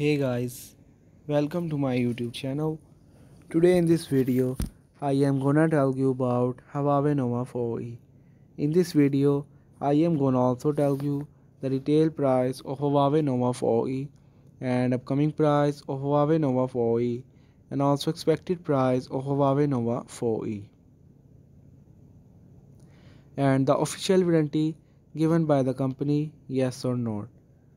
hey guys welcome to my youtube channel. Today in this video i am gonna tell you about huawei nova 4e in this video i am gonna also tell you the retail price of huawei nova 4e and upcoming price of huawei nova 4e and also expected price of huawei nova 4e and the official warranty given by the company yes or not.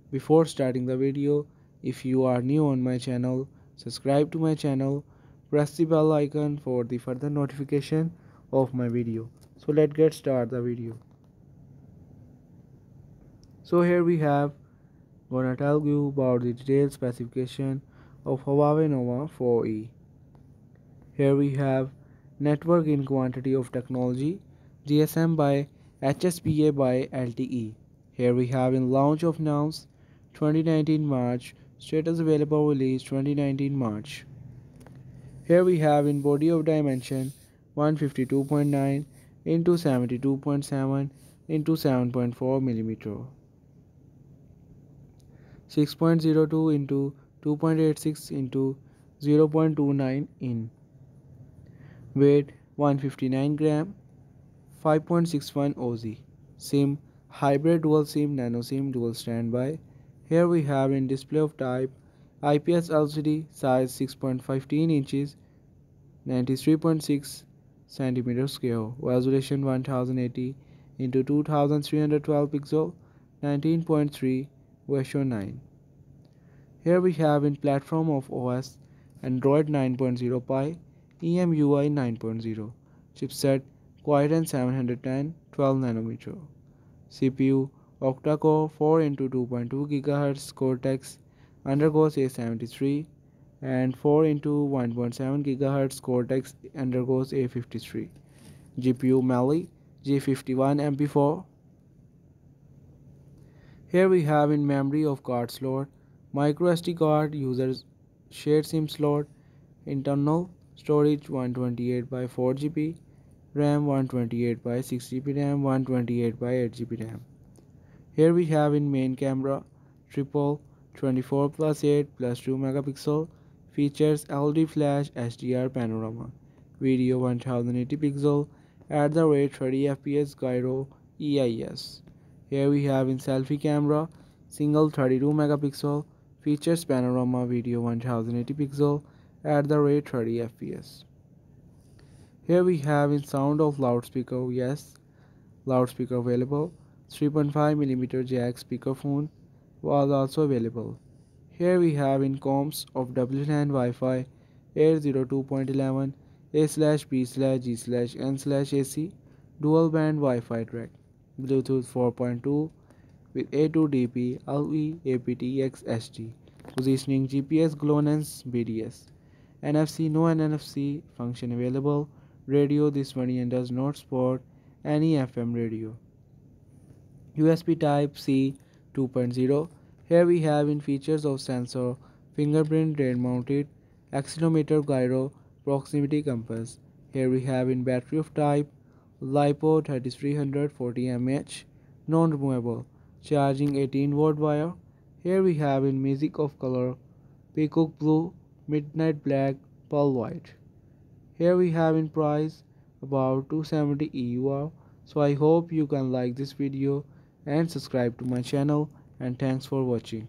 Before starting the video if you are new on my channel, subscribe to my channel, press the bell icon for the further notification of my video. So let's get start the video. So here we have gonna tell you about the detailed specification of Huawei Nova 4e. Here we have network in quantity of technology GSM by HSPA by LTE. Here we have in launch of announced 2019 March Status available release 2019 March. Here we have in body of dimension 152.9 into 72.7 into 7.4 millimeter. 6.02 into 2.86 into 0.29 in. Weight 159 gram. 5.61 OZ. SIM hybrid dual SIM nano SIM dual standby. Here we have in display of type IPS LCD size 6.15 inches 93.6 centimeter scale resolution 1080 into 2312 pixel 19.3 ratio 9 here we have in platform of OS Android 9.0 Pie EMUI 9.0 chipset Qualcomm 710 12 nanometer. CPU octa-core 4 into 2.2 GHz Cortex undergoes A73 and 4 into 1.7 GHz Cortex undergoes A53. GPU Mali G51 MP4. Here we have in memory of card slot, micro SD card users shared SIM slot, internal storage 128 by 4 GB, RAM 128 by 6 GB RAM, 128 by 8 GB RAM. Here we have in main camera triple 24 plus 8 plus 2 megapixel features LED flash HDR panorama video 1080 pixel at the rate 30 fps gyro EIS. Here we have in selfie camera single 32 megapixel features panorama video 1080 pixel at the rate 30 fps. Here we have in sound of loudspeaker yes loudspeaker available 3.5mm jack speakerphone was also available. Here we have in comms of WLAN Wi-Fi 802.11 A slash B slash G slash N slash AC dual band Wi-Fi Direct Bluetooth 4.2 with A2DP LE aptX HD positioning GPS GLONASS BDS NFC no NFC function available. Radio this variant does not support any FM radio USB type C 2.0 here we have in features of sensor fingerprint rear mounted accelerometer gyro proximity compass. Here we have in battery of type LiPo 3340 mAh non-removable charging 18 watt wire. Here we have in music of color peacock blue midnight black pearl white. Here we have in price about 270 EUR so I hope you can like this video and subscribe to my channel and thanks for watching